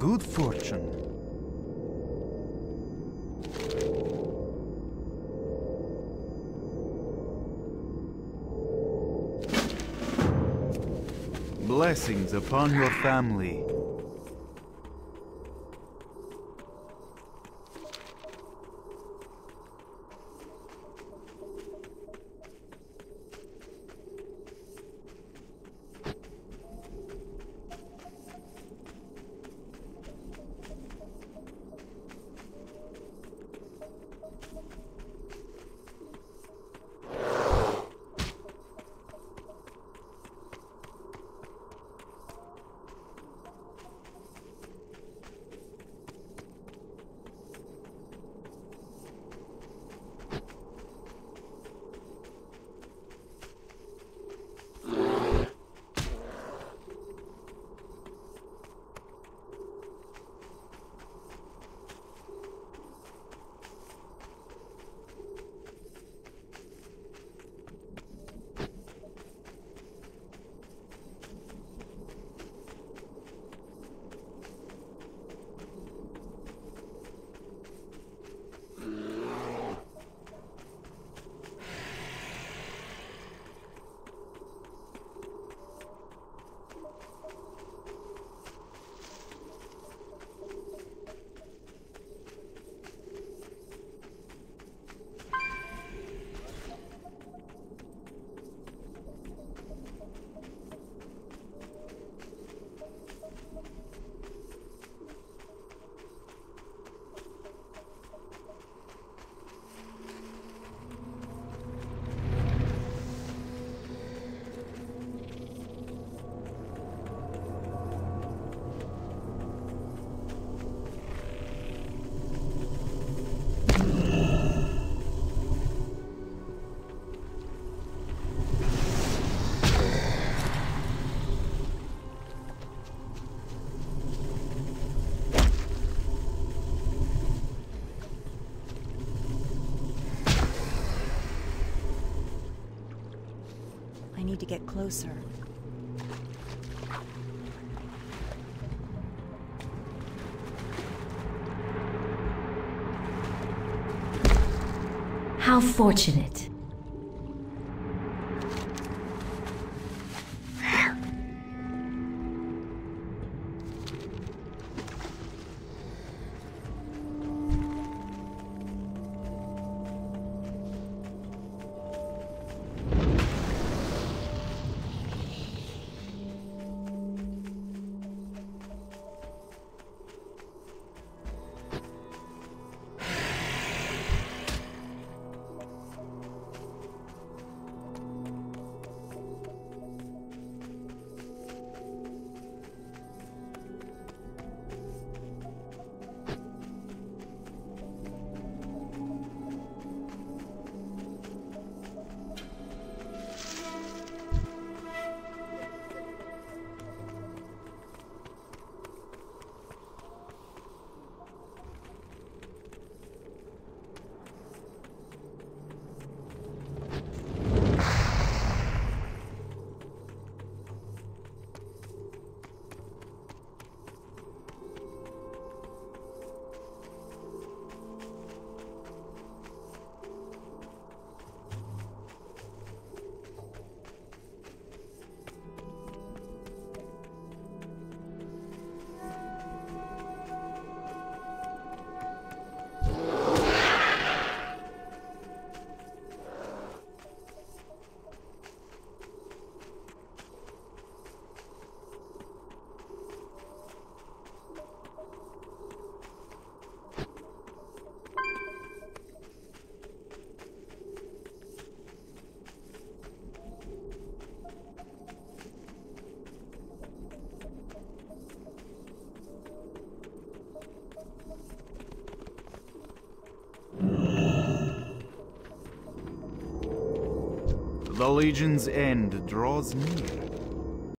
good fortune. Blessings upon your family. Need to get closer. How fortunate. The Legion's end draws near.